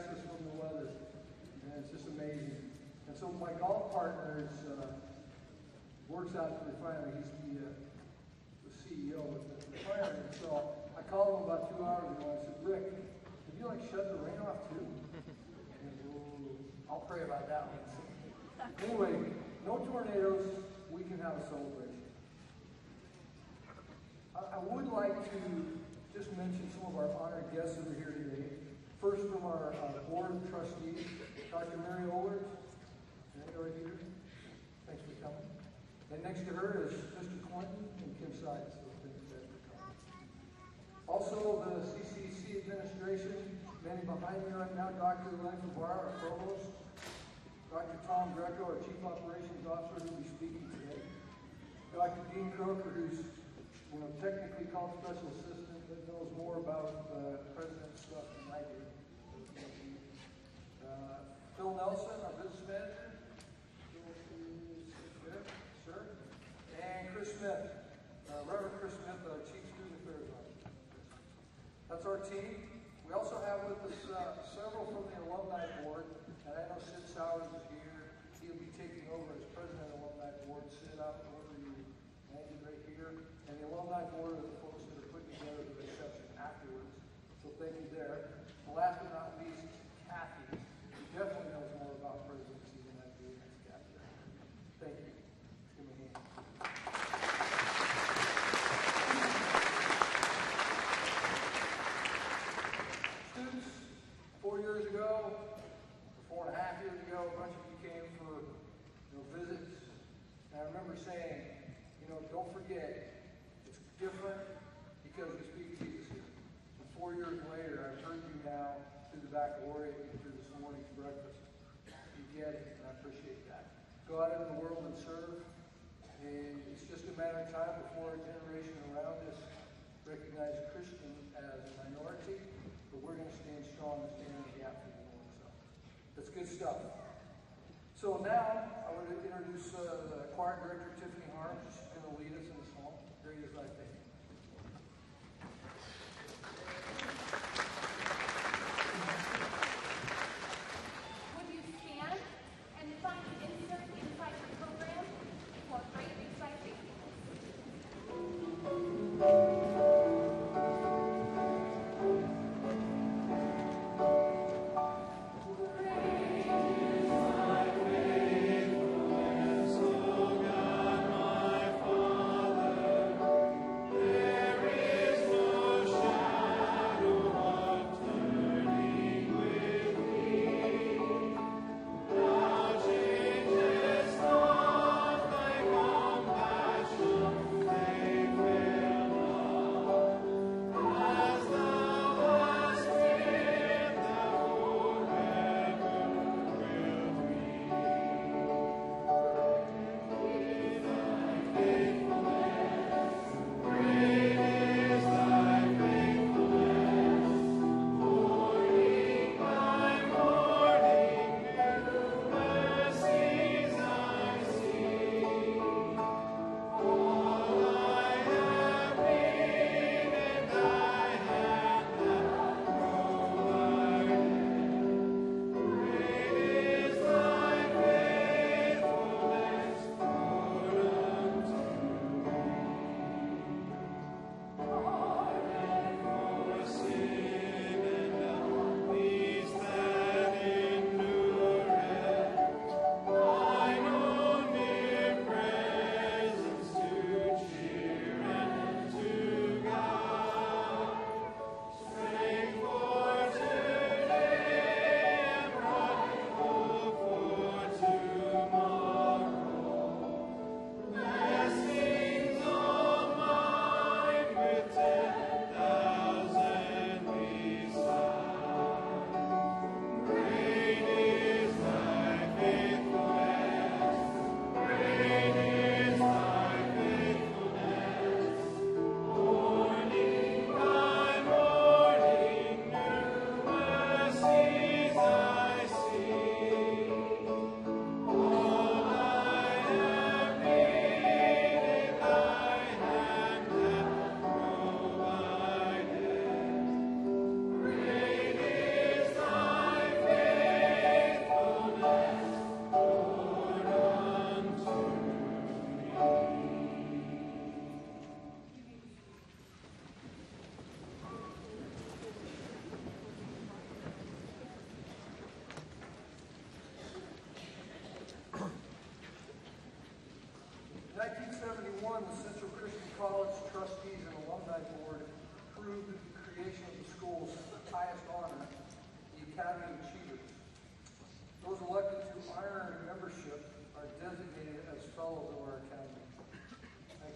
protects us from the weather. And it's just amazing. And so my golf partner uh, works out at the refinery. He's the, uh, the CEO of the refinery. So I called him about two hours ago. I said, Rick, did you like shut the rain off too? And I'll pray about that one. Anyway, no tornadoes. We can have a celebration. I, I would like to just mention some of our honored guests that are here today. First from our uh, board of trustees, Dr. Mary Oler, right here. Thanks for coming. And next to her is Mr. Clinton and Kim Sides. Also, the CCC administration, standing behind me right now, Dr. Len Favar, our provost, Dr. Tom Greco, our chief operations officer, who will be speaking today, Dr. Dean Croker, who's you know, technically called special assistant, that knows more about uh, president's stuff than I do. Phil Nelson, our business manager. Sir. And Chris Smith, uh, Reverend Chris Smith, our chief student affairs officer. That's our team. We also have with us uh, several from the alumni board, and I know Sid Sowers is here. He'll be taking over as president of the alumni board. Sid, out over you, Andy right here, and the alumni board are the folks that are putting together the reception afterwards. So thank you there. Last but not least, Kathy, definitely knows more about presidency than I do. That's Kathy. Thank you. Give me a hand. Students, four years ago, four years later, I've heard you now through the baccalaureate and through this morning's breakfast. You get it, and I appreciate that. Go out into the world and serve, and it's just a matter of a generation around us recognize Christian as a minority, but we're going to stand strong and stand in the gap for the Lord. So that's good stuff. So now I want to introduce uh, the choir director Tiffany Harms.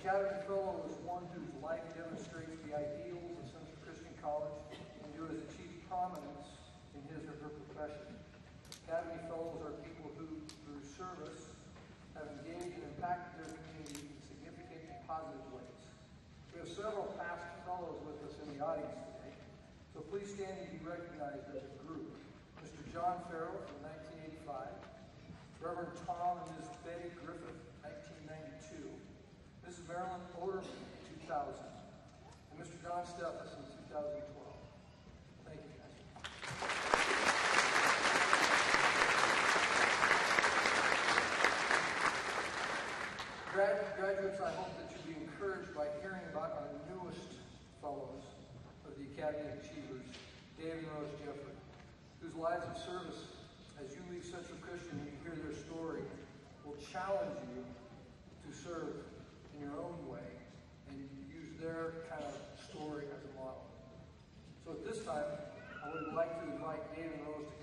Academy fellow is one whose life demonstrates the ideals of Central Christian College and who has achieved prominence in his or her profession. Academy fellows are people who, through service, have engaged and impacted their community in significant and positive ways. We have several past fellows with us in the audience today, so please stand and be recognized as a group. Mr. John Farrell from 1985, Reverend Tom and Ms. Betty Griffith, 1992, Marilyn Oder, 2000, and Mr. John Stephenson, 2012. Thank you, guys. Grad- Graduates, I hope that you'll be encouraged by hearing about our newest fellows of the Academy of Achievers, Dave and Rose Jeffrey, whose lives of service, as you leave Central Christian and you hear their story, will challenge you to serve in your own way and use their kind of story as a model. So at this time, I would like to invite Dave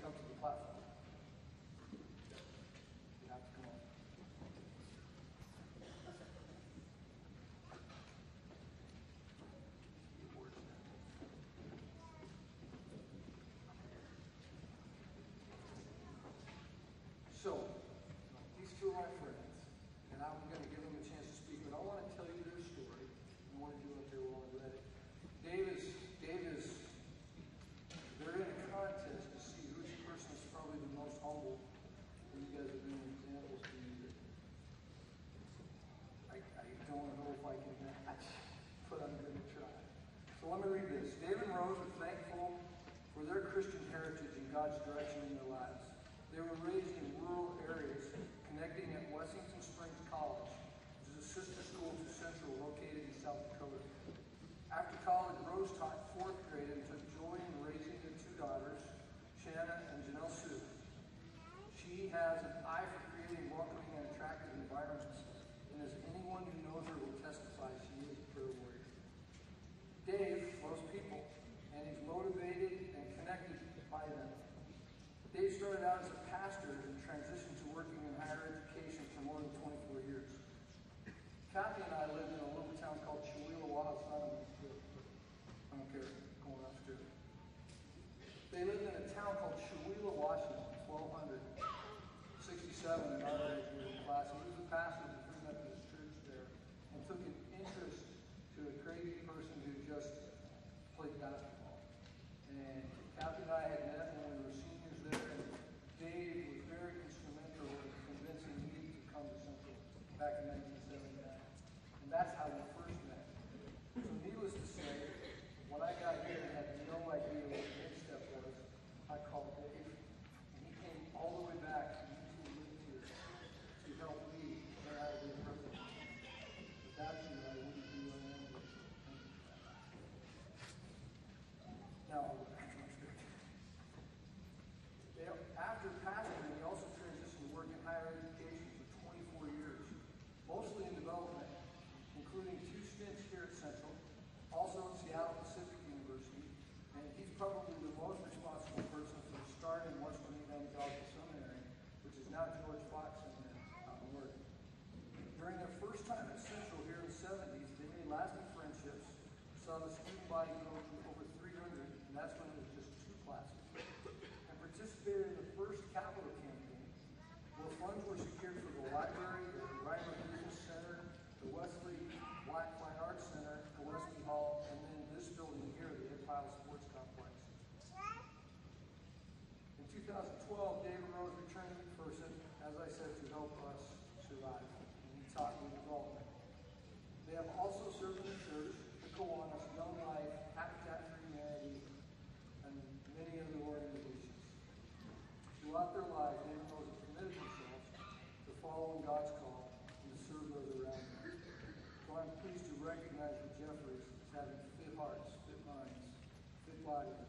body.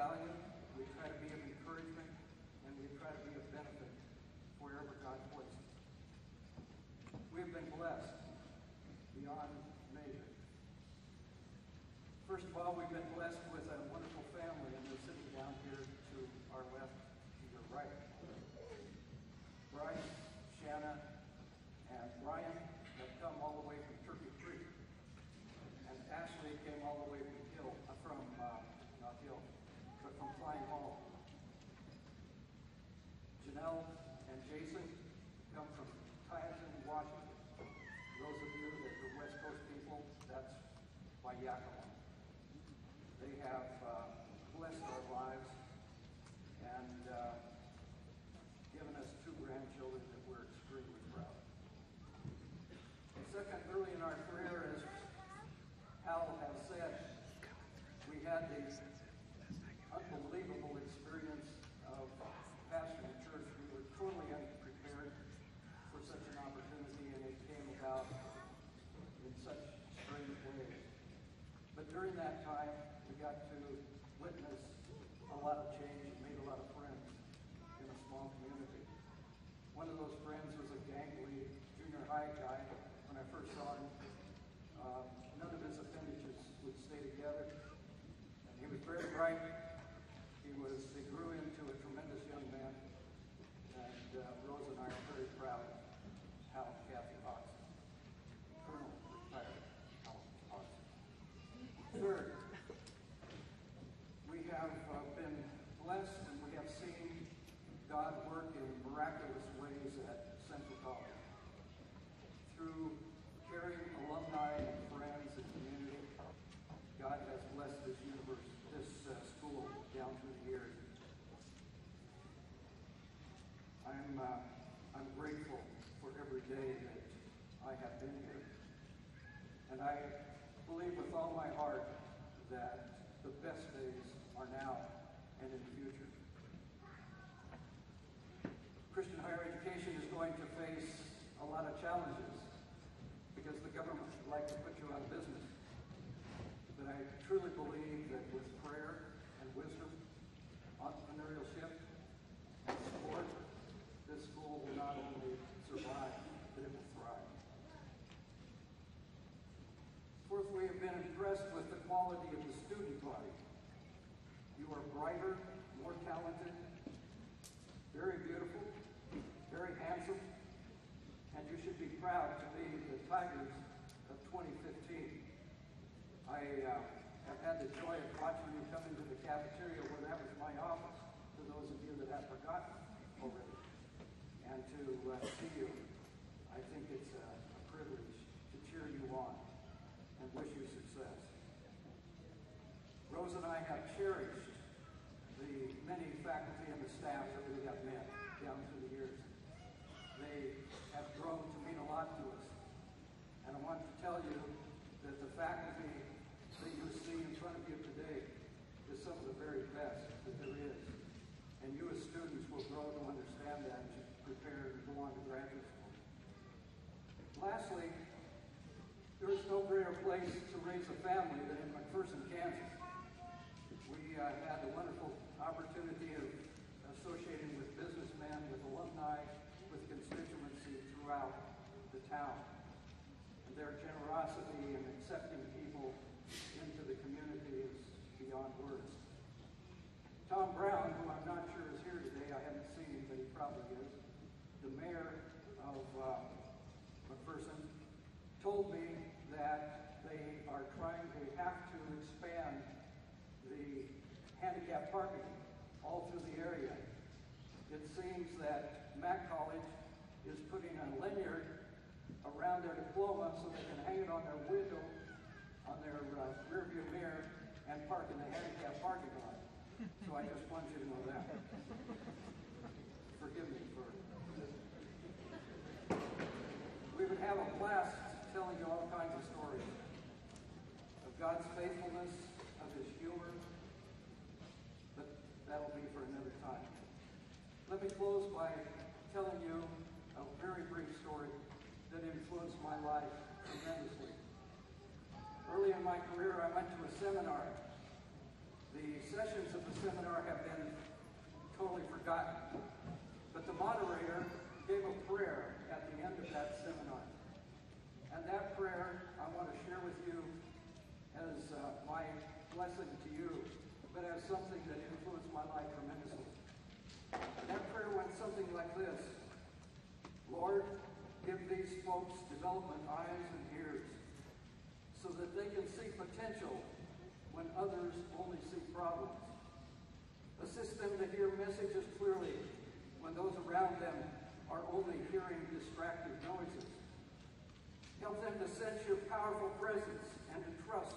value, we try to be of encouragement, and we try to be of benefit wherever God places us. We have been blessed beyond measure. First of all, we've been blessed with a wonderful family, and they're sitting down here to our left, to your right. Bryce, Shanna, and Ryan I'm, uh, I'm grateful for every day faculty that you see in front of you today is some of the very best that there is. And you as students will grow to understand that as you prepare to go on to graduate school. Lastly, there is no greater place to raise a family and park in the handicapped parking lot. So I just forgotten. But the moderator gave a prayer at the end of that seminar. And that prayer I want to share with you as uh, my blessing to you, but as something that influenced my life tremendously. That prayer went something like this. Lord, give these folks development eyes and ears so that they can see potential when others only hearing distracting noises. Help them to sense your powerful presence and to trust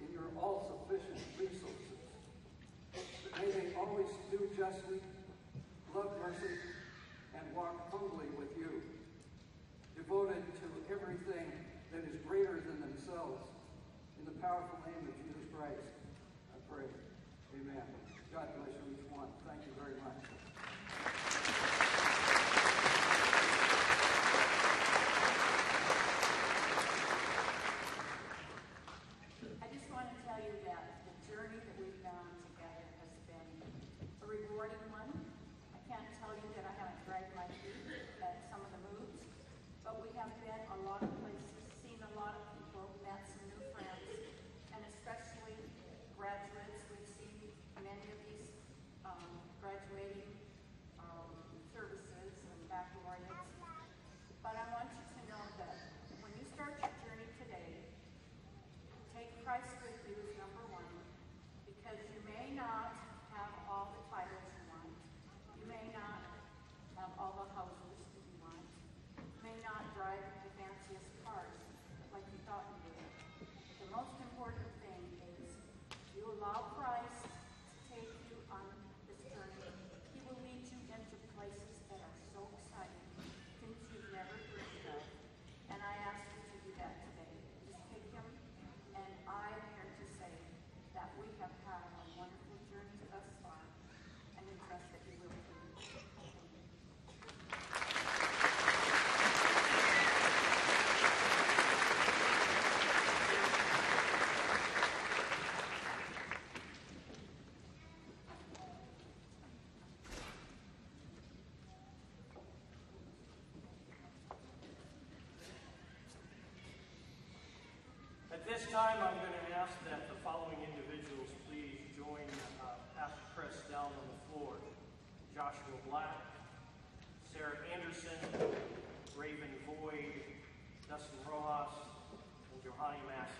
in your all-sufficient resources. May they always do justly, love mercy, and walk humbly with you, devoted to everything that is greater than themselves. In the powerful name of Jesus Christ, I pray. Amen. God bless you. Christ At this time, I'm going to ask that the following individuals please join uh, Pastor Chris down on the floor. Joshua Black, Sarah Anderson, Raven Boyd, Dustin Rojas, and Johanny Mass.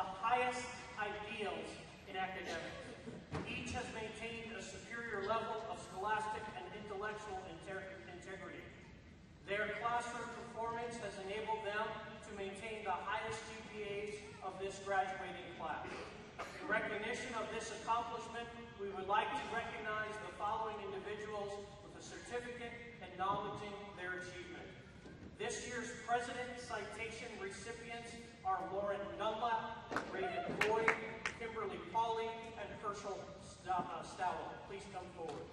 the highest ideals in academics. Each has maintained a superior level of scholastic and intellectual integrity. Their classroom performance has enabled them to maintain the highest GPAs of this graduating class. In recognition of this accomplishment, we would like to recognize the following individuals with a certificate acknowledging their achievement. This year's President Citation recipients are Lauren Dunlap, Raven Boyd, Kimberly Pauling, and Herschel uh, Stowell. Please come forward.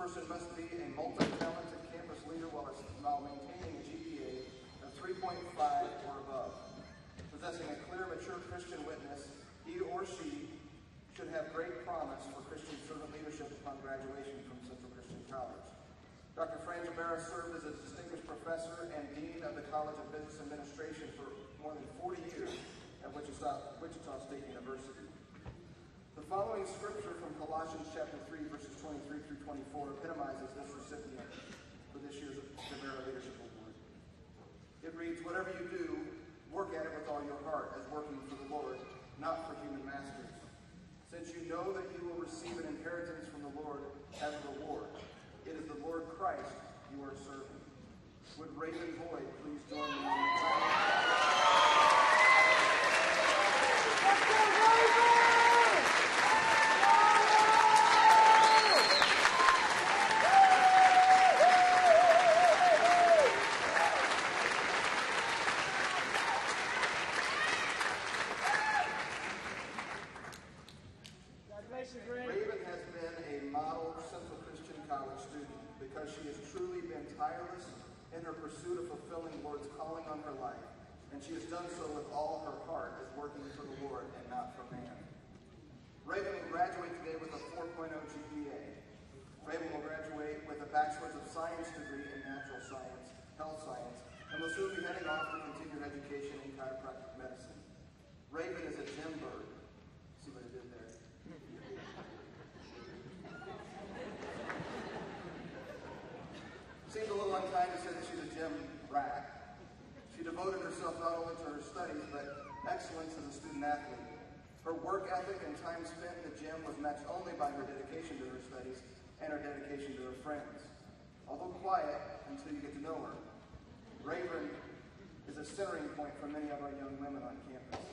Person must be a multi-talented campus leader while, while maintaining a GPA of 3.5 or above. Possessing a clear, mature Christian witness, he or she should have great promise for Christian servant leadership upon graduation from Central Christian College. Dr. Fran Jabara served as a distinguished professor and dean of the College of Business Administration for more than 40 years at Wichita, Wichita State University. The following scripture from Colossians chapter 3, verses 23 through 24 epitomizes this recipient for this year's Jabara Leadership Award. It reads, Whatever you do, work at it with all your heart, as working for the Lord, not for human masters. Since you know that you will receive an inheritance from the Lord as a reward. It is the Lord Christ you are serving. Would Raven Boyd please join me in the Raven has been a model Central Christian College student because she has truly been tireless in her pursuit of fulfilling the Lord's calling on her life, and she has done so with all her heart as working for the Lord and not for man. Raven will graduate today with a 4.0 GPA. Raven will graduate with a Bachelor's of Science degree in Natural Science, Health Science, and will soon be heading off for continued education in chiropractic medicine. Raven is a gym bird. See what I did there? Seemed a little unkind to say that she's a gym rat. She devoted herself not only to her studies, but excellence as a student athlete. Her work ethic and time spent in the gym was matched only by her dedication to her studies and her dedication to her friends. Although quiet until you get to know her, Raven is a centering point for many of our young women on campus.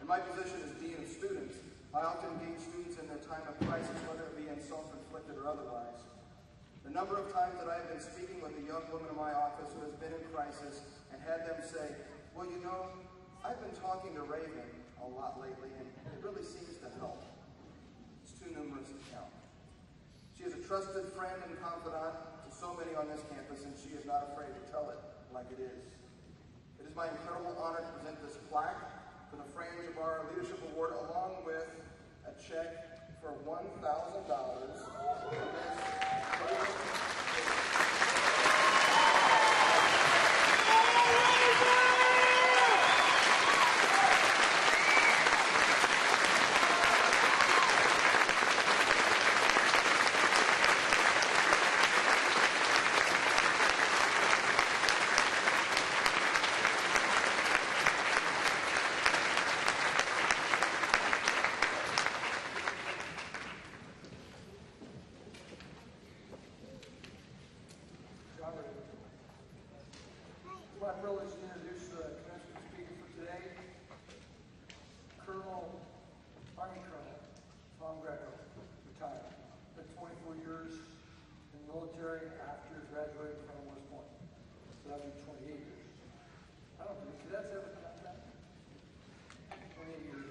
In my position as Dean of Students, I often engage students in their time of crisis, whether it be in self-inflicted or otherwise. The number of times that I have been speaking with a young woman in my office who has been in crisis and had them say, well, you know, I've been talking to Raven a lot lately and it really seems to help. It's too numerous to count. She is a trusted friend and confidant to so many on this campus and she is not afraid to tell it like it is. It is my incredible honor to present this plaque for the Fran Jabara Leadership Award along with a check for $1,000 for this John Raven. It's my privilege to introduce the commencement speaker for today, Colonel, Army Colonel Tom Greco, retired. Spent 24 years in the military after graduating from West Point. So that'd be 28 years. I don't think cadets ever count that. 28 years.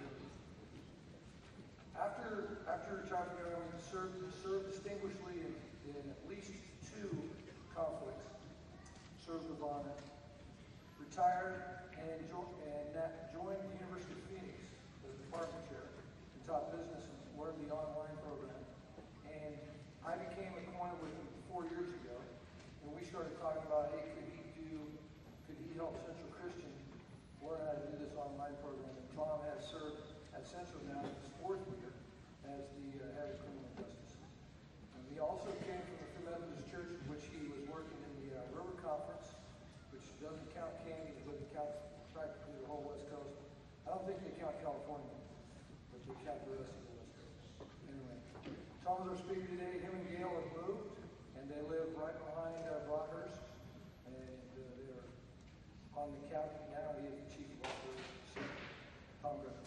After, after retiring, he served, served distinguishedly in, in at least two conflicts, served with honor, retired, and, jo- and that joined the University of Phoenix as a department chair and taught business and learned the online program. And I became acquainted with him four years ago, and we started talking about, hey, could he do, could he help Central Christian learn how to do this online program? And Tom has served at Central now in his fourth year as the uh, head of criminal justice. And he also came from the Free Methodist Church, in which he was working in the uh, River Conference, which doesn't count Candy, it doesn't count practically the whole West Coast. California, but they kept the rest of the West Coast. Anyway, Tom is our speaker today. Him and Gail have moved, and they live right behind uh, Broadhurst, and uh, they're on the county now. He is the chief of operations. Tom Griffin.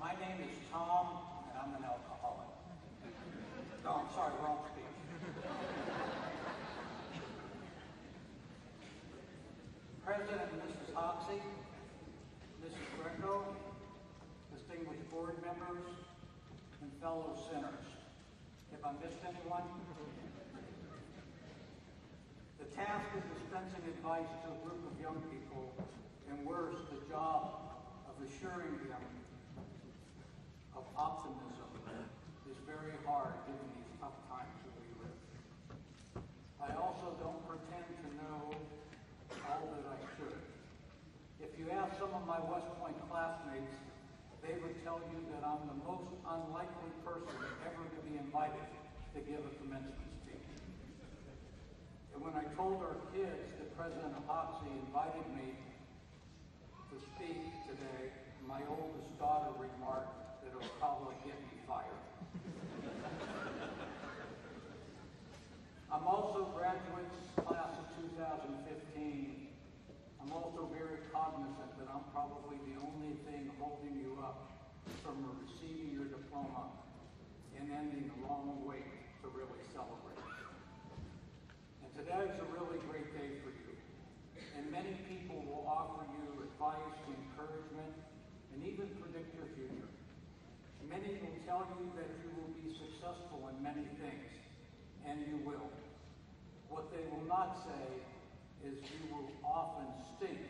My name is Tom, and I'm an alcoholic. No, I'm sorry, wrong speech. President and Mrs. Hoxie, Mrs. Greco, distinguished board members, and fellow sinners. Have I missed anyone? The task of dispensing advice to a group of young people, and worse, the job of assuring them of optimism is very hard given these tough times that we live. I also don't pretend to know all that I should. If you ask some of my West Point classmates, they would tell you that I'm the most unlikely person ever to be invited to give a commencement speech. And when I told our kids that President Hoxie invited me to speak today, my oldest daughter remarked that it'll probably get me fired. I'm also graduates class of 2015. I'm also very cognizant that I'm probably the only thing holding you up from receiving your diploma and ending the long wait to really celebrate. Today is a really great day for you. And many people will offer you advice, encouragement, and even predict your future. Many will tell you that you will be successful in many things, and you will. What they will not say is you will often stink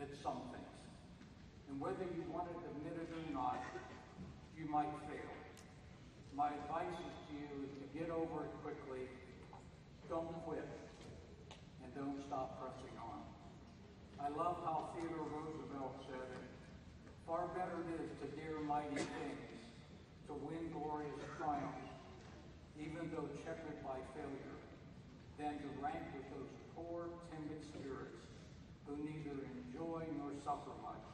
at some things. And whether you want to admit it or not, you might fail. My advice to you is to get over it quickly, don't quit, and don't stop pressing on. I love how Theodore Roosevelt said it. Far better it is to dare mighty things, to win glorious triumphs, even though checkered by failure, than to rank with those poor, timid spirits who neither enjoy nor suffer much,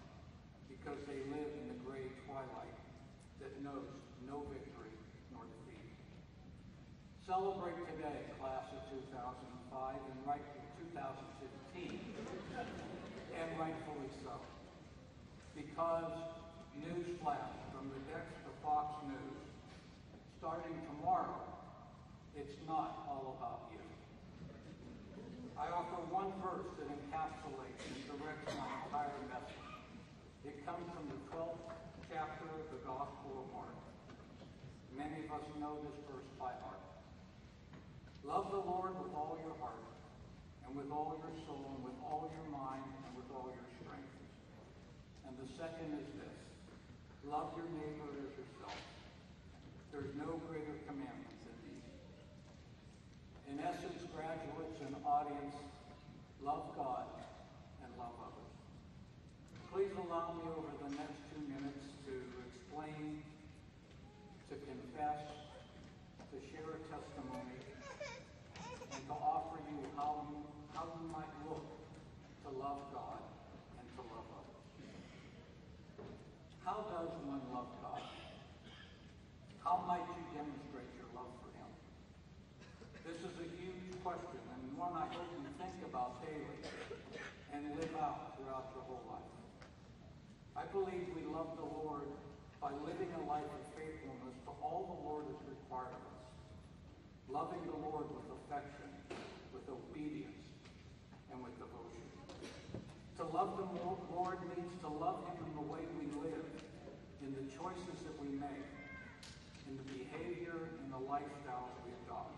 because they live in the gray twilight that knows no victory. Celebrate today, class of 2005, and right 2015, and rightfully so. Because, newsflash from the decks of Fox News, starting tomorrow, it's not all about you. I offer one verse that encapsulates and directs my entire message. It comes from the 12th chapter of the Gospel of Mark. Many of us know this verse by heart. Love the Lord with all your heart, and with all your soul, and with all your mind, and with all your strength. And the second is this love your neighbor as yourself. There's no greater commandment than these. In essence, graduates and audience, love God and love others. Please allow me over the next two minutes to explain, to confess, to share a testimony, and to offer you how you, how you might look to love God and to love others. How does one love God? How might you demonstrate your love for Him? This is a huge question and one I hope you think about daily and live out throughout your whole life. I believe we love the Lord by living a life of faithfulness to all the Lord has required of us. Loving the Lord with affection, with obedience, and with devotion. To love the Lord means to love Him in the way we live, in the choices that we make, in the behavior and the lifestyle we adopt.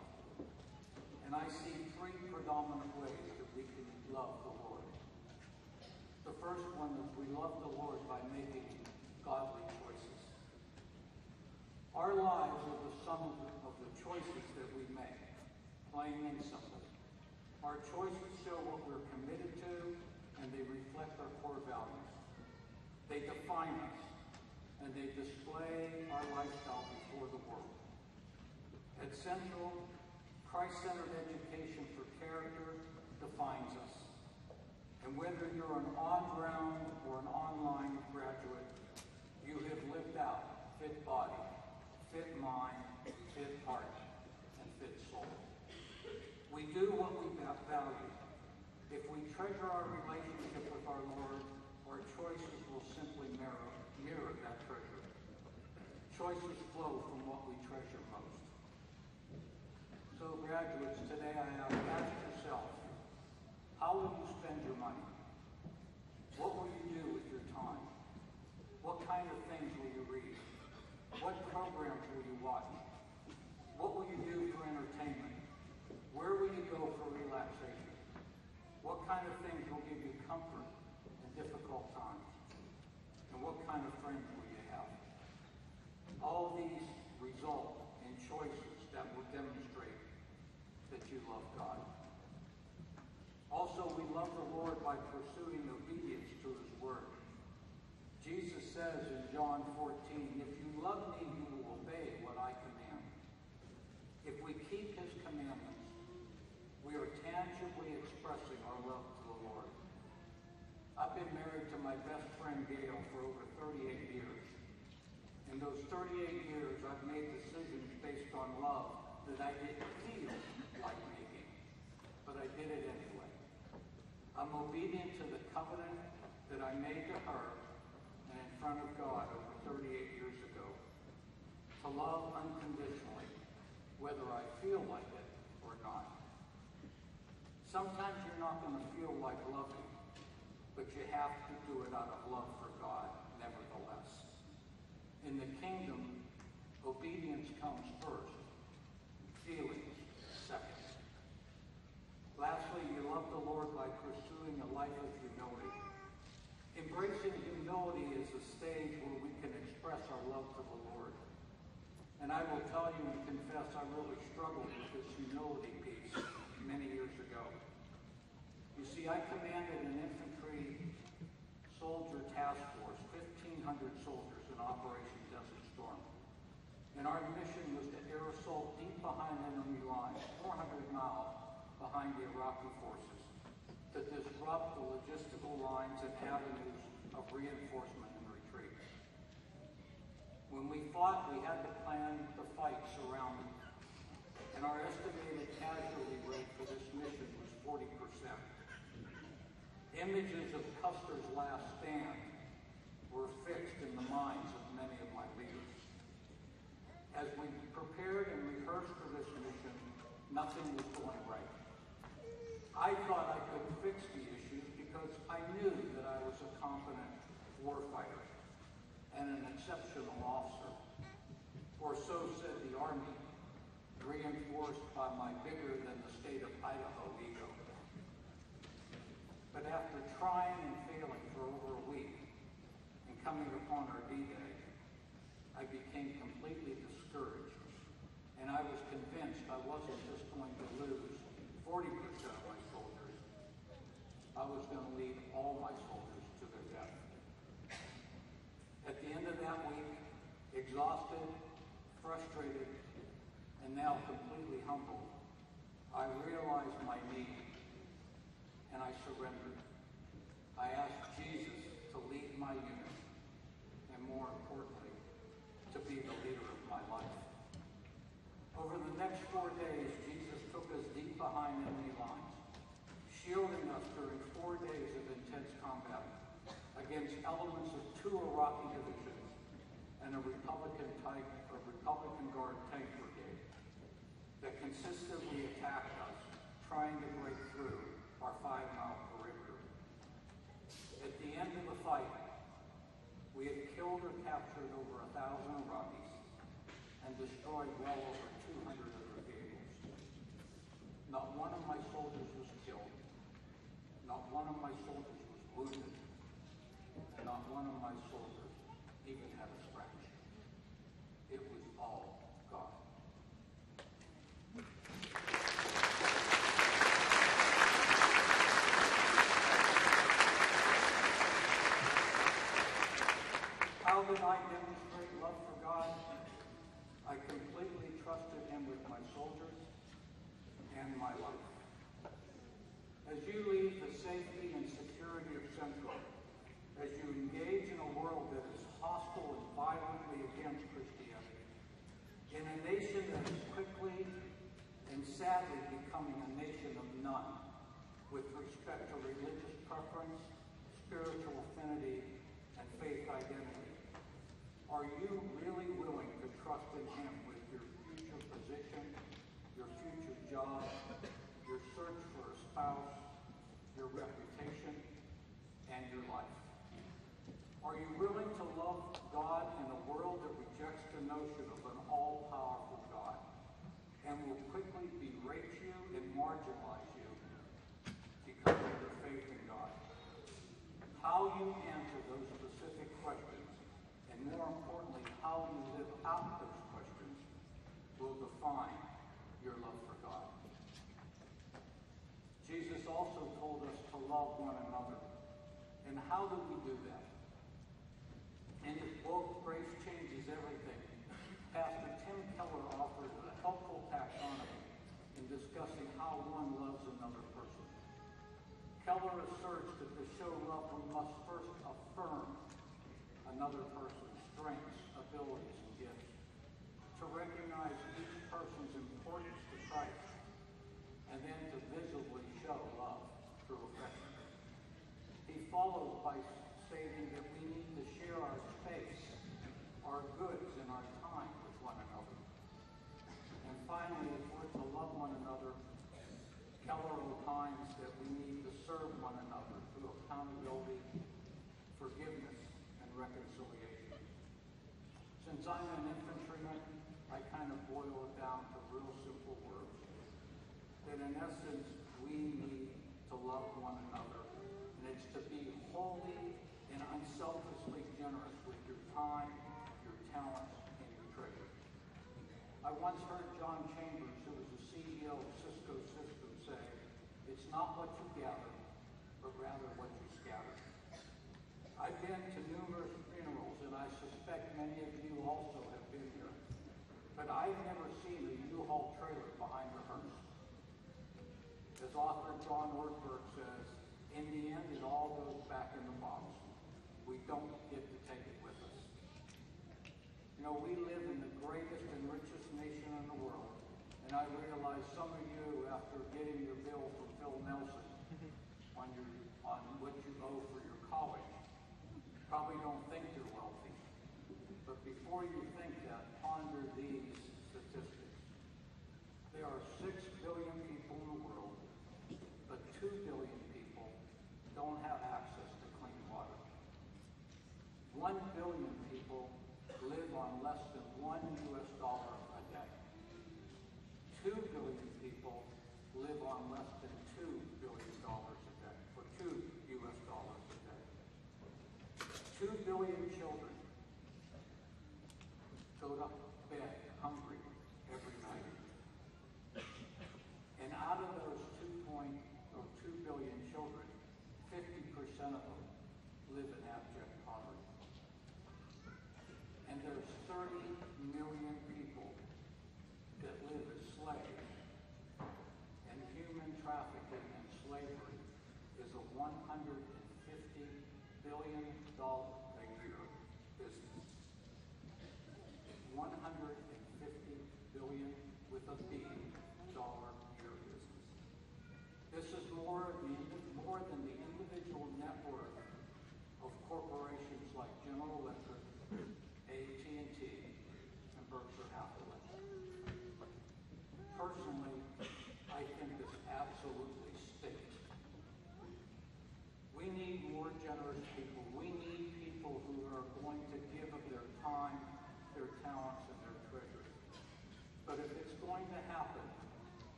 And I see three predominant ways that we can love the Lord. The first one is we love the Lord by making godly choices. Our lives are the sum of the, choices that we make, plain and simple. Our choices show what we're committed to, and they reflect our core values. They define us, and they display our lifestyle before the world. At Central, Christ-centered education for character defines us. And whether you're an on-ground or an online graduate, you have lived out fit body, fit mind, fit heart, and fit soul. We do what we value. If we treasure our relationship with our Lord, our choices will simply mirror, mirror that treasure. Choices flow from what we treasure most. So graduates, today I ask, ask yourself, how will you spend your money? What will you do with your time? What kind of things will you read? What programs will you watch? What will you do for entertainment? Where will you go for relaxation? What kind of things will give you comfort in difficult times? And what kind of friends will you have? All these result in choices that will demonstrate that you love God. Also, we love the Lord by pursuing obedience to his word. Jesus says in John 14, If you love me, you will obey what I command. If we keep his commandments, we are tangibly expressing our love to the Lord. I've been married to my best friend Gail for over 38 years. In those 38 years, I've made decisions based on love that I didn't feel like making, but I did it anyway. I'm obedient to the covenant that I made to her and in front of God over 38 years ago. To love unconditionally, whether I feel like it or not. Sometimes you're not going to feel like loving, but you have to do it out of love for God, nevertheless. In the kingdom, obedience comes first, feelings second. Lastly, you love the Lord by pursuing a life of humility. Embracing humility is a stage where we can express our love for the Lord. And I will tell you and confess I really struggled with this humility piece many years ago. You see, I commanded an infantry soldier task force, 1,500 soldiers in Operation Desert Storm. And our mission was to air assault deep behind enemy lines, 400 miles behind the Iraqi forces, to disrupt the logistical lines and avenues of reinforcement and retreat. When we fought, we had to plan the fight surrounding. And our estimated casualty rate for this mission was 40%. Images of Custer's last stand were fixed in the minds of many of my leaders. As we prepared and rehearsed for this mission, nothing was going right. I thought I could fix the issues because I knew that I was a competent warfighter and an exceptional officer. Or so said the Army, reinforced by my bigger than the state of Idaho ego. But your love for God. Jesus also told us to love one another. And how do we do that? And it Simon and I realized somebody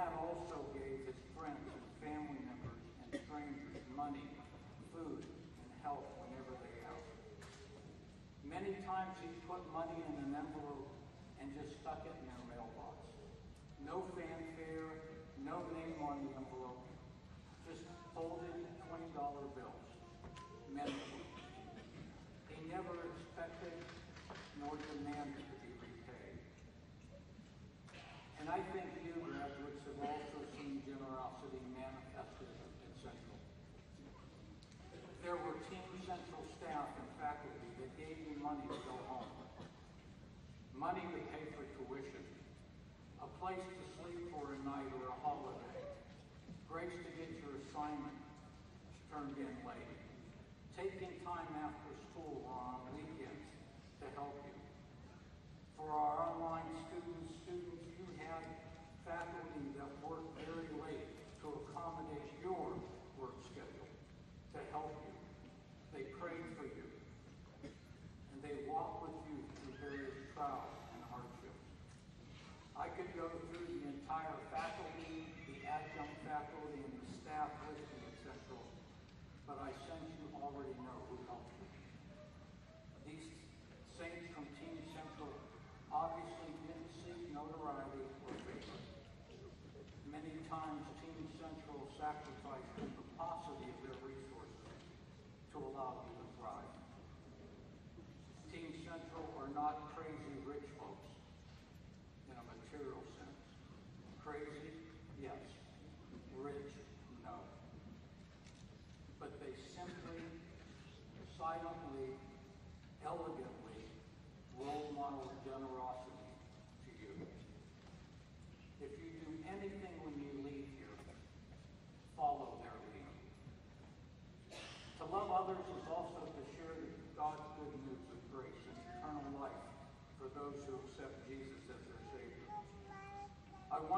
Seattle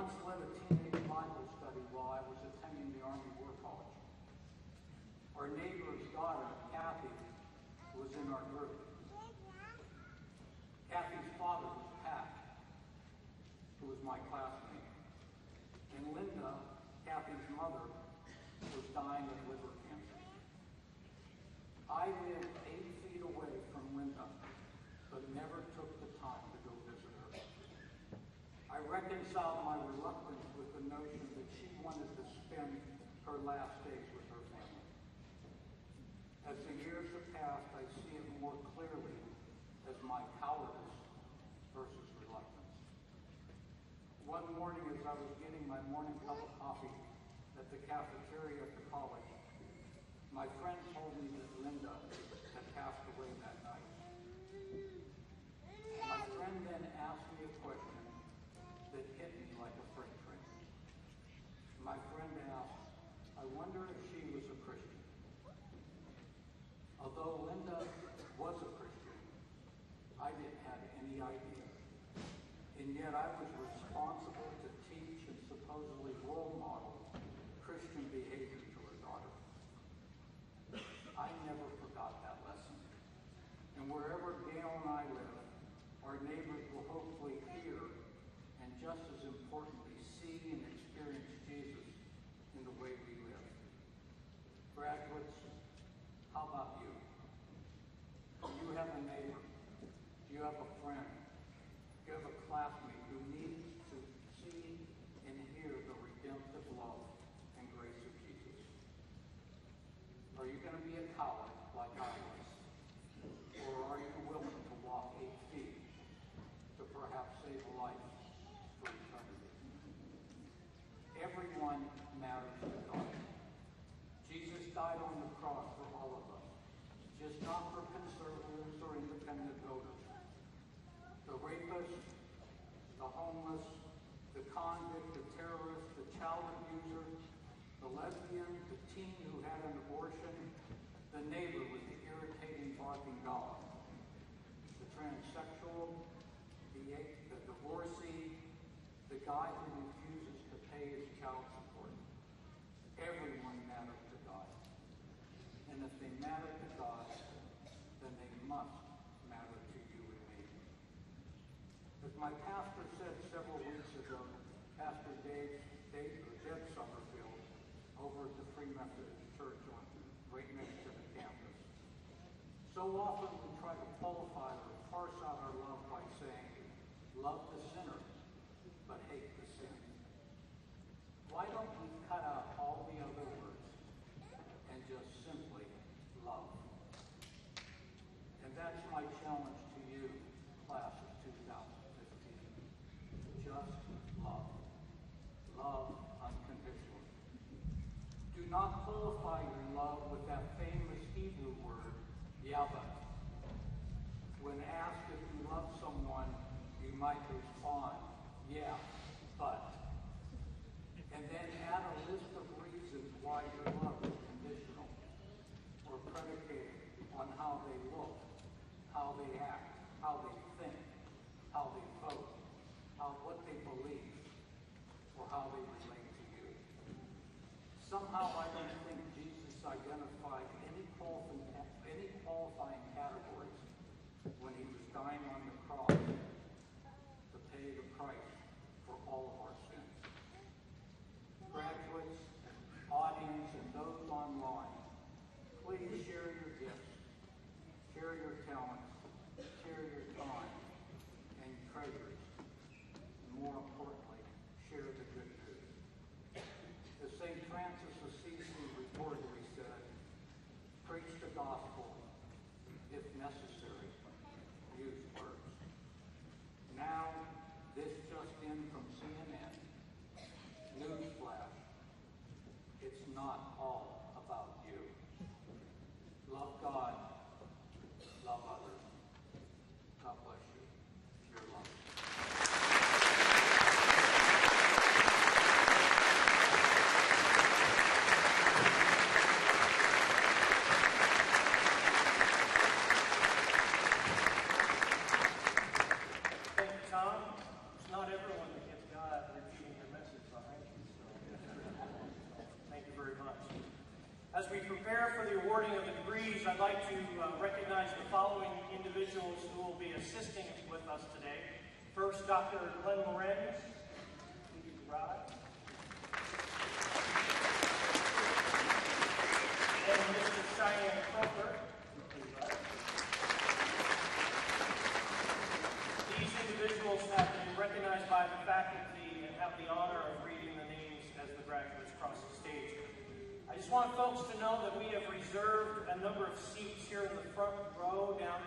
once led a teenage Bible study while I was attending the Army War College. Our neighbor's daughter, Kathy, was in our group. Catholics my pastor said several weeks ago, Pastor Dave, Dave or Deb Summerfield, over at the Free Methodist Church on Great the campus. So often we try to qualify or parse out our love by saying, love might respond, yeah, but. And then add a list of reasons why your love is conditional or predicated on how they look, how they act, how they think, how they vote, how what they believe, or how they relate to you. Somehow I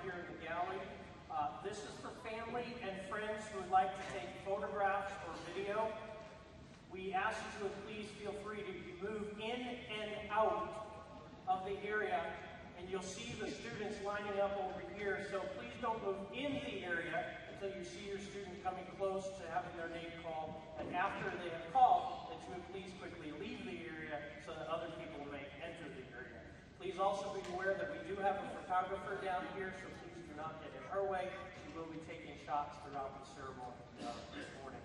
here in the gallery. Uh, this is for family and friends who would like to take photographs or video. We ask you to please feel free to move in and out of the area, and you'll see the students lining up over here. So please don't move in the area until you see your student coming close to having their name called. And after they have called, that you would please quickly leave the area so that other people may enter the area. Please also be aware that we do have a photographer down here, so not get in her way. She will be taking shots throughout the ceremony uh, this morning.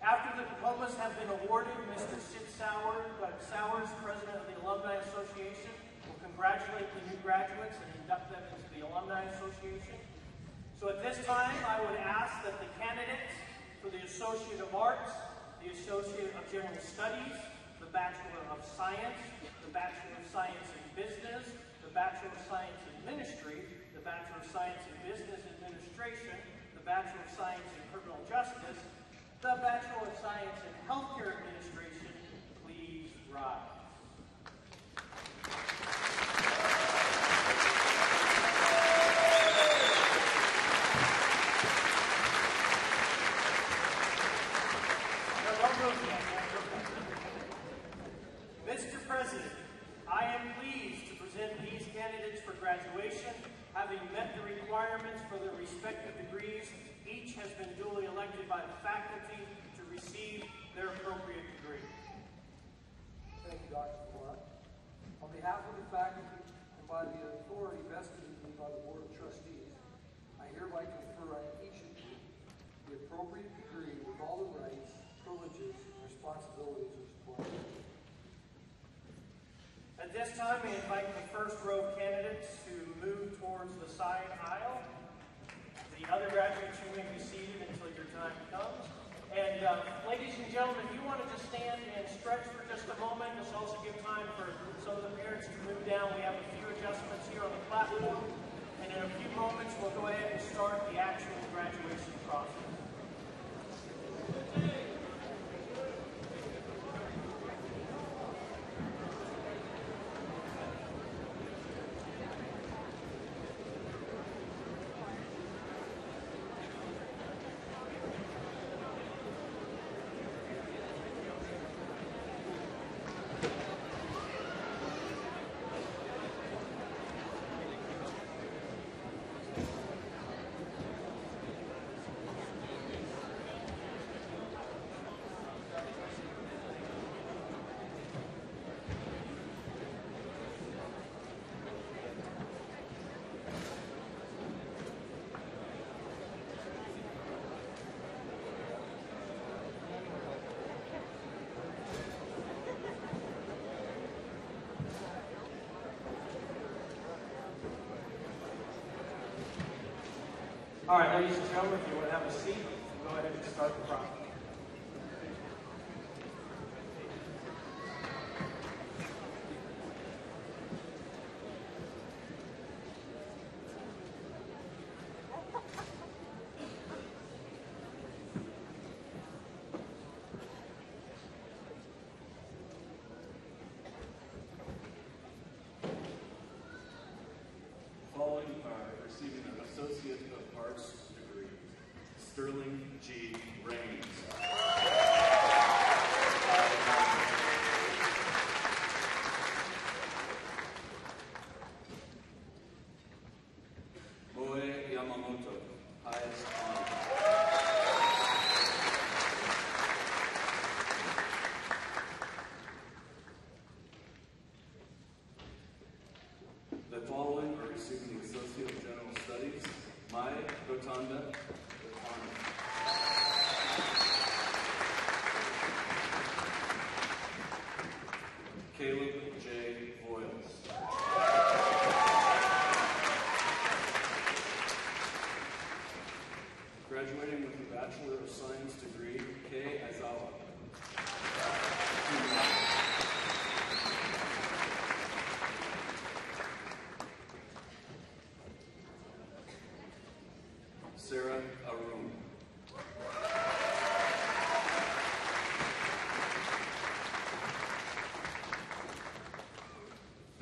After the diplomas have been awarded, Mr. Sid Sauer, uh, Sowers, President of the Alumni Association, will congratulate the new graduates and induct them into the Alumni Association. So at this time, I would ask that the candidates for the Associate of Arts, the Associate of General Studies, the Bachelor of Science, the Bachelor of Science in Business, the Bachelor of Science in Ministry, the Bachelor of Science in Business Administration, the Bachelor of Science in Criminal Justice, the Bachelor of Science in Healthcare Administration, please rise. All right, ladies and gentlemen, if you want to have a seat, go ahead and start the process. Sterling G.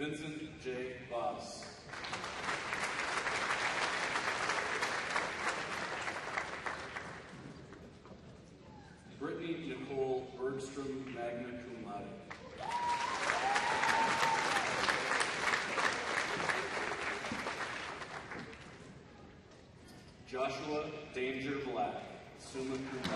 Vincent J. Voss. Brittany Nicole Bergstrom, magna cum laude. Joshua Danger Black, summa cum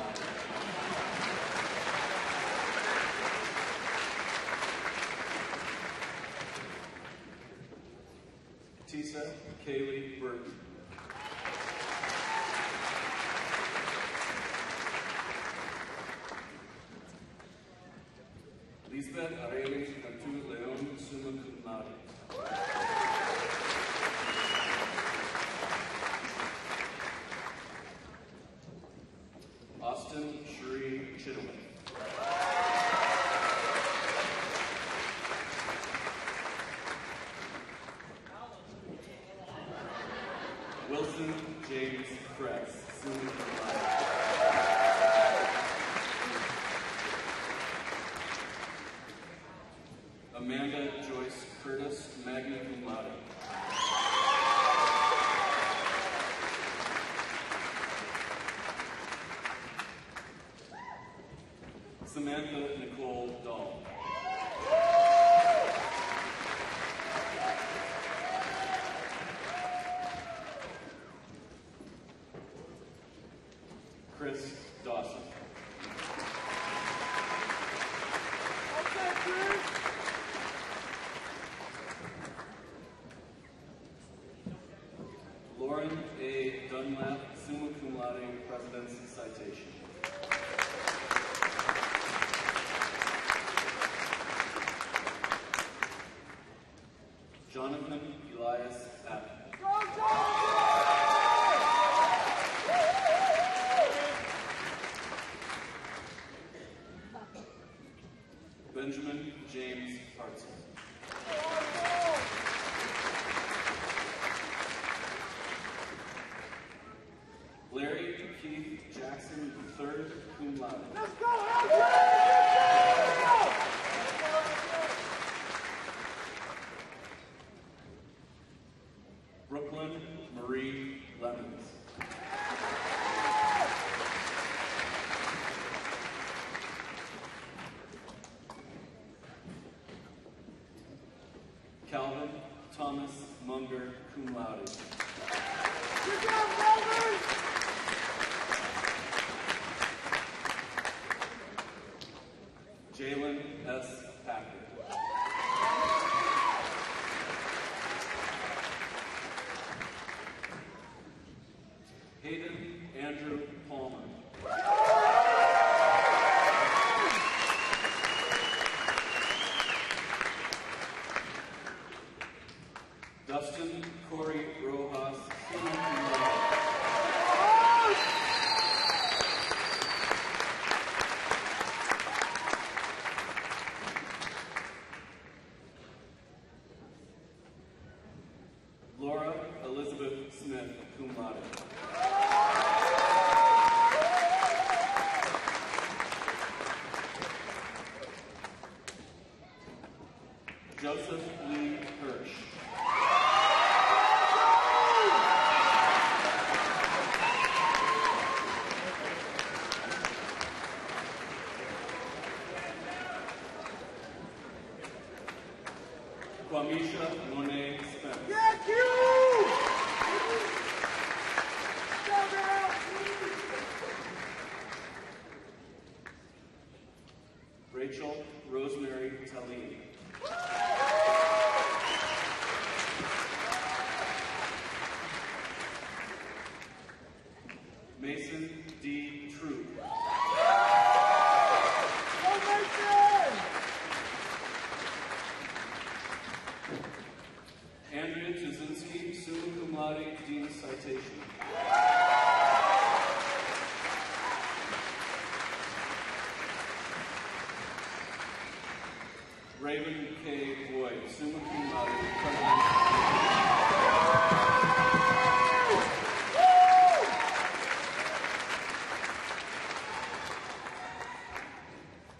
Lauren A. Dunlap, summa cum laude, President's Citation.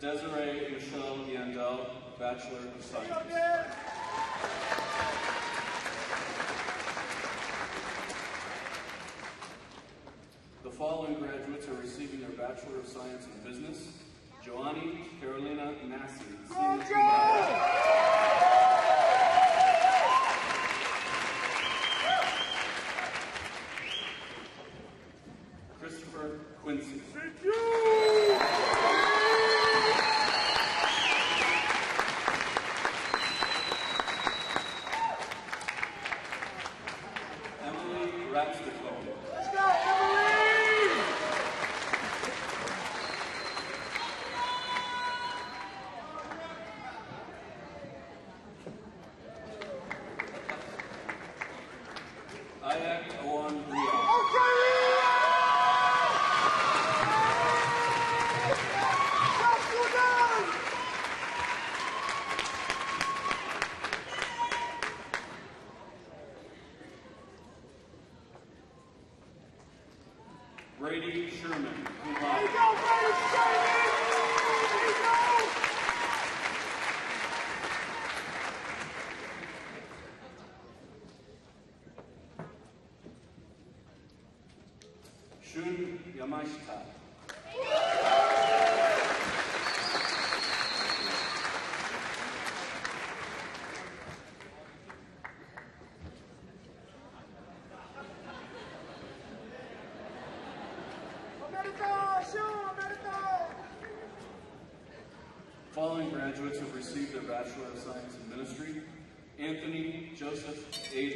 Desiree Michelle Yandel, Bachelor of Science. The following graduates are receiving their Bachelor of Science in Business. Joanne Carolina Massey, Joseph A.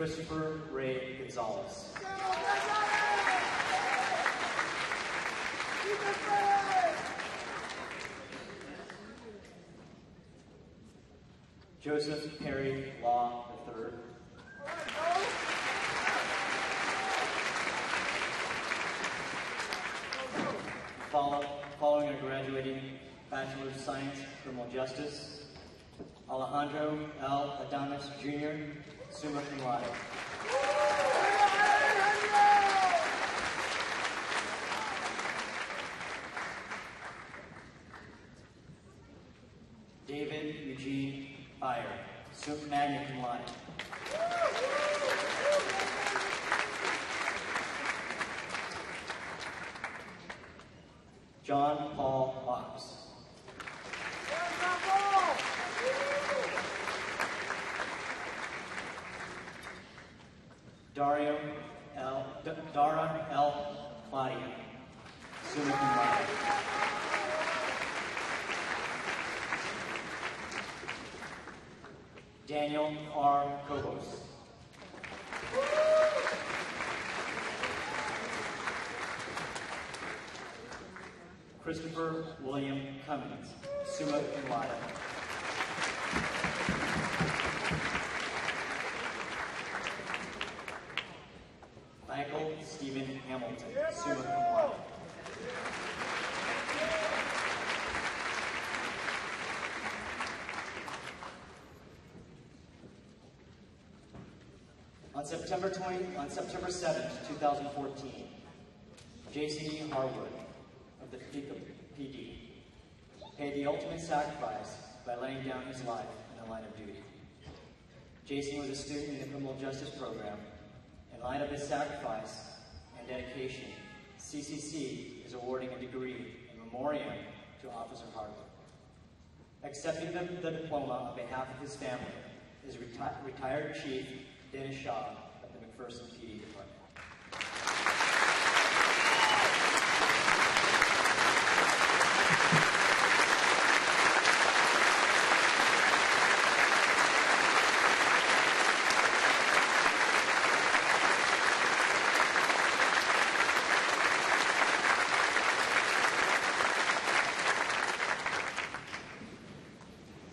Christopher Ray Gonzalez. Joseph Perry Law III. Follow, following a graduating Bachelor of Science, Criminal Justice. Alejandro L. Adonis, Jr., summa cum laude. David Eugene Byer, summa cum laude. Michael Stephen Hamilton, summa cum laude. On September 20, on September 7th, 2014, J.C. Harwood of the Topeka PD paid the ultimate sacrifice by laying down his life in the line of duty. Jason was a student in the criminal justice program. In light of his sacrifice and dedication, CCC is awarding a degree in memoriam to Officer Harwood. Accepting the, the diploma on behalf of his family is reti- retired Chief Dennis Shaw of the McPherson PD Department.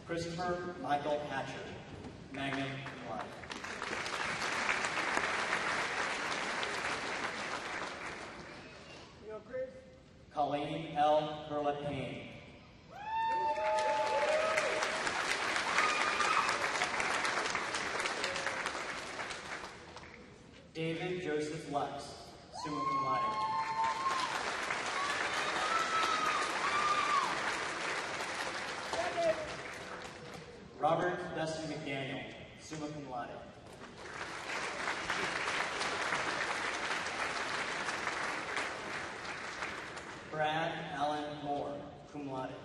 Christopher Michael Hatcher, Magna Cum Laude. Colleen L. Perla Payne. David Joseph Lux, summa cum laude. Robert Dustin McDaniel, summa cum laude. Brad Allen Moore, cum laude.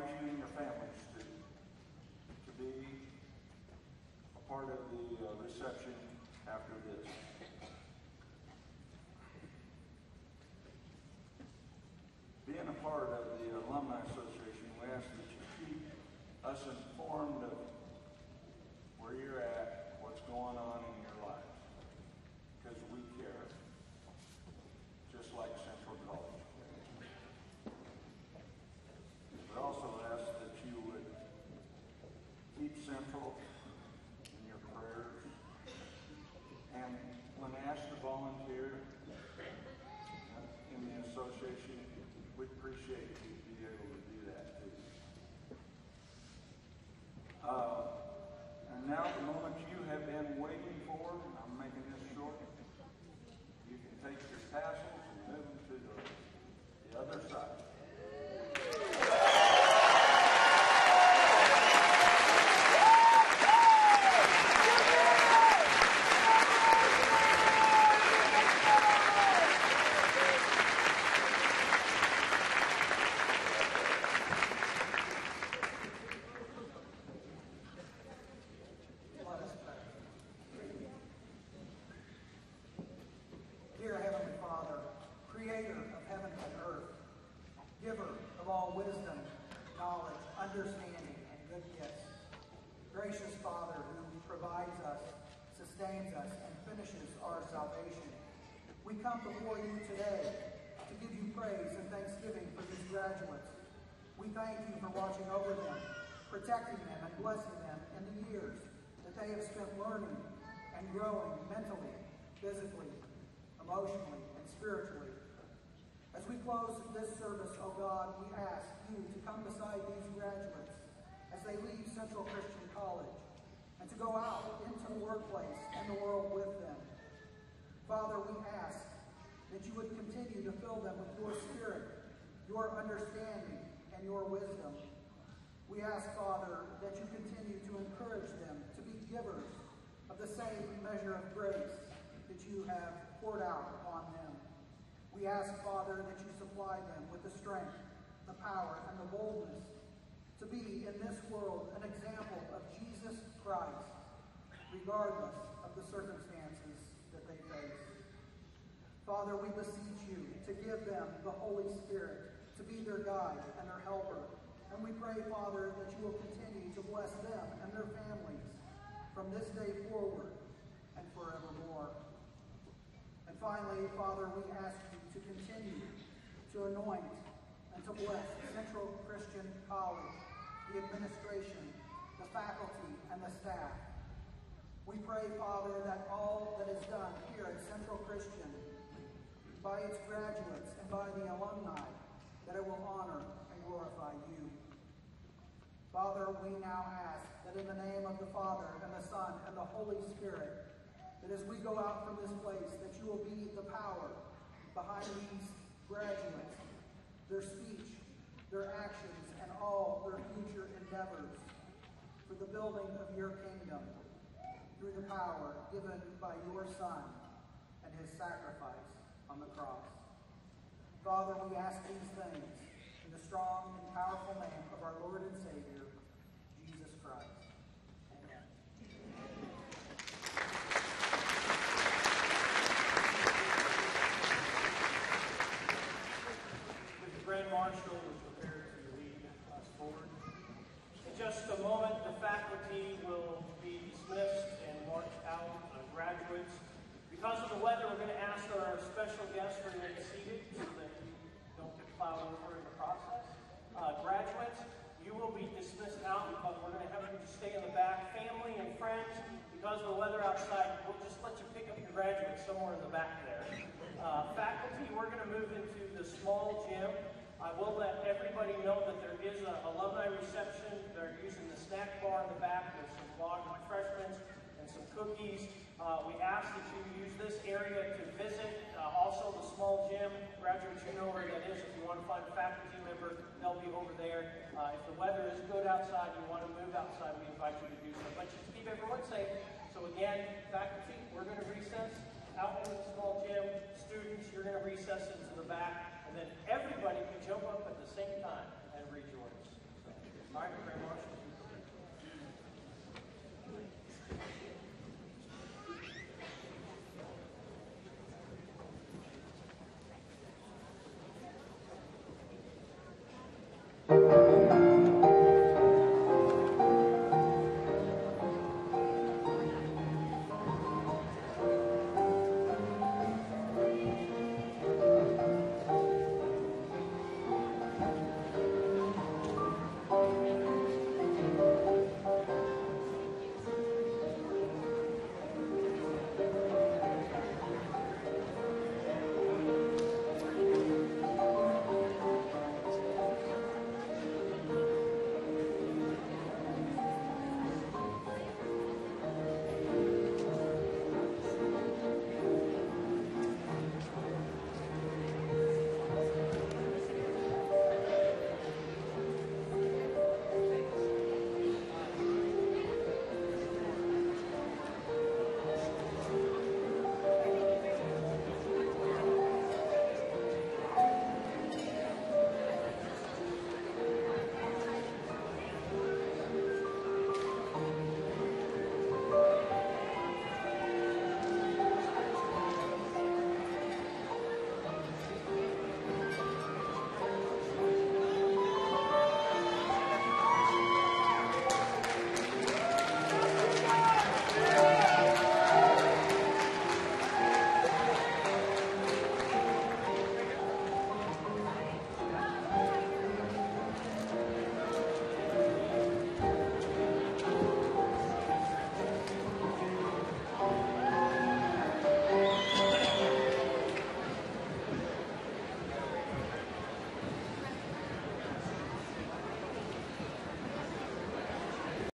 You and your families to, to be a part of the uh, reception after this. Being a part of the Alumni Association, we ask that you keep us informed of where you're at, what's going on in your lives, because we care. ask to volunteer in we'd appreciate you to be able to do that too. Uh, and now the moment this day forward and forevermore. And finally, Father, we ask you to continue to anoint and to bless Central Christian College, the administration, the faculty, and the staff. We pray, Father, that all that is done here at Central Christian by its graduates and by the alumni, that it will honor and glorify you. Father, we now ask that in the name of the Father, and the Son, and the Holy Spirit, that as we go out from this place, that you will be the power behind these graduates, their speech, their actions, and all their future endeavors for the building of your kingdom through the power given by your Son and his sacrifice on the cross. Father, we ask these things in the strong and powerful name of our Lord and Savior, Jesus Christ. Amen. The Prepared to lead us forward. In just a moment, the faculty will be dismissed and march out on graduates. Because of the weather, we're going to ask our special guests to remain seated so that you don't get plowed over in the process. Uh, graduates, you will be dismissed out, but we're going to have you stay in the back. Family and friends, because of the weather outside, we'll just let you pick up your graduates somewhere in the back there. Uh, faculty, we're going to move into the small gym. I will let everybody know that there is an alumni reception. They're using the snack bar in the back. There's some log refreshments and some cookies. Uh, we ask that you use this area to visit. Uh, also, the small gym. Graduates, you know where that is. If you want to find a faculty member, they'll be over there. Uh, if the weather is good outside, you want to move outside, we invite you to do so. But just keep everyone safe. So again, faculty, we're going to recess out in the small gym. Students, you're going to recess into the back. Then everybody can jump up at the same time and rejoice. So, all right.